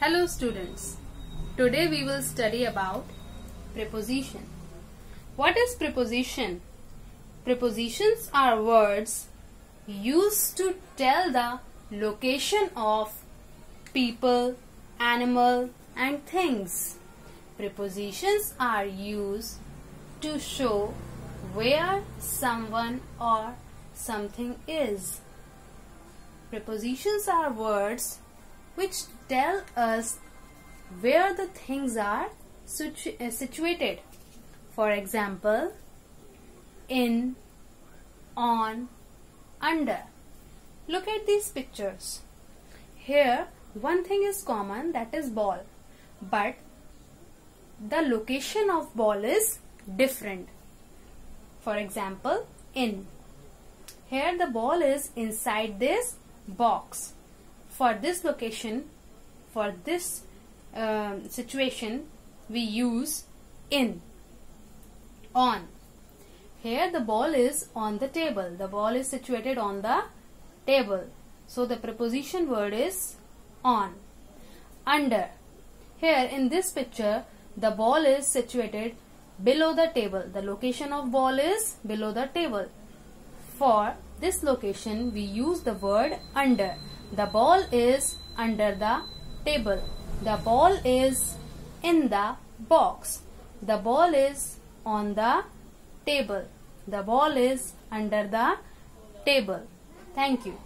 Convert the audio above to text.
Hello students. Today we will study about preposition. What is preposition? Prepositions are words used to tell the location of people, animal and things. Prepositions are used to show where someone or something is. Prepositions are words which tell us where the things are situ uh, situated. For example, in, on, under. Look at these pictures. Here one thing is common that is ball. But the location of ball is different. For example, in. Here the ball is inside this box. For this location, for this uh, situation, we use in. On. Here the ball is on the table. The ball is situated on the table. So the preposition word is on. Under. Here in this picture, the ball is situated below the table. The location of ball is below the table. For this location, we use the word under. The ball is under the table. The ball is in the box. The ball is on the table. The ball is under the table. Thank you.